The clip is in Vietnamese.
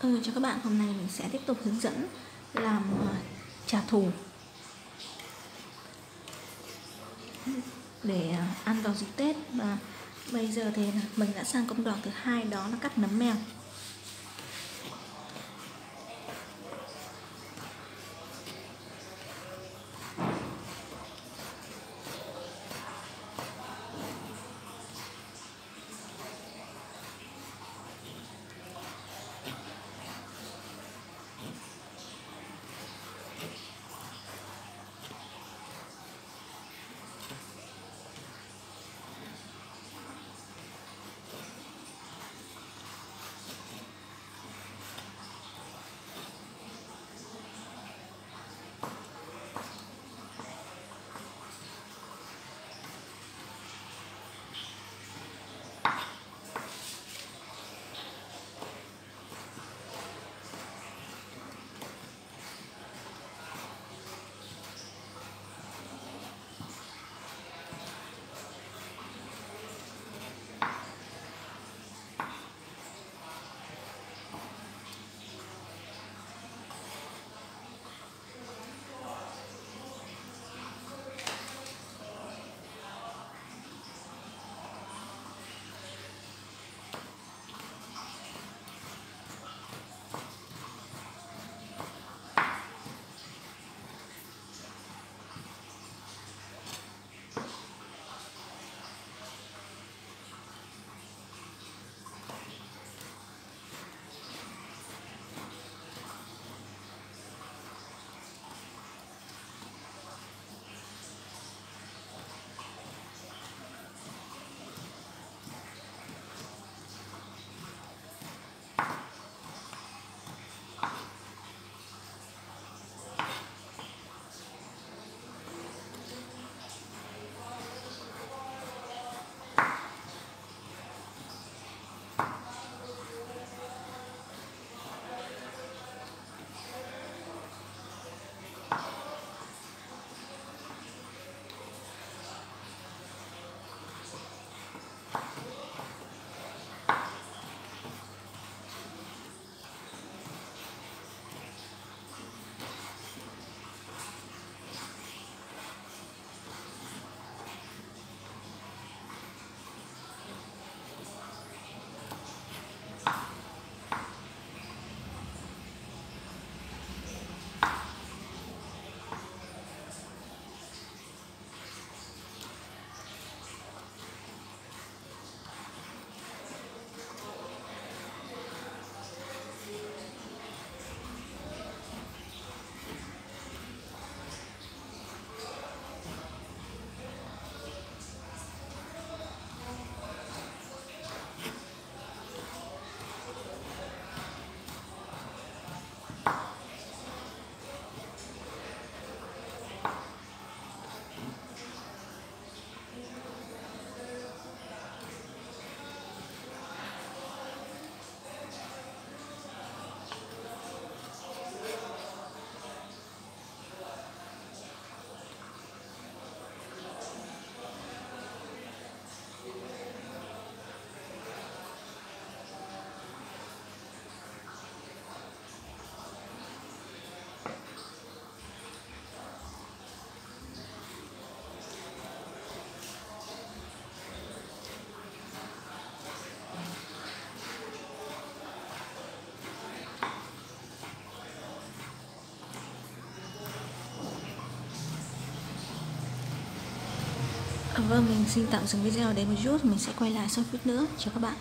Ừ, cho các bạn hôm nay mình sẽ tiếp tục hướng dẫn làm ờ, trà thủ để ờ, ăn vào dịp Tết. Và bây giờ thì mình đã sang công đoạn thứ hai đó là cắt nấm mèo. Vâng, mình xin tạm dừng video ở đây một chút, mình sẽ quay lại sau phút nữa. Chào các bạn.